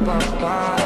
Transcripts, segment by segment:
Bye bye.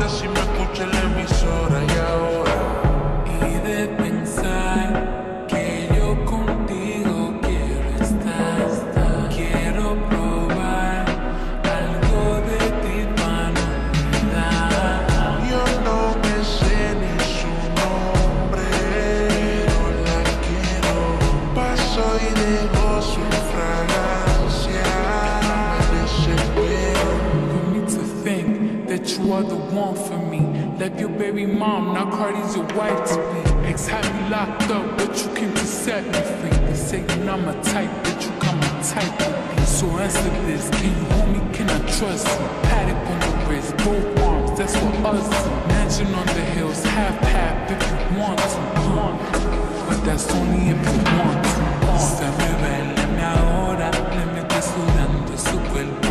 πάντα συμμετούν και λέμε you are the one for me. Left your baby mom, now Cardi's your wife to be. Ex had me locked up, but you came to set me free. They say you're not my type, but you got my type with me. So answer this, can you hold me, can I trust you? Patek on the wrist, both arms, that's for us. Mansion on the hills, half half if you want to. But that's only if you want to. Se me ahora, le sudando su cuerpo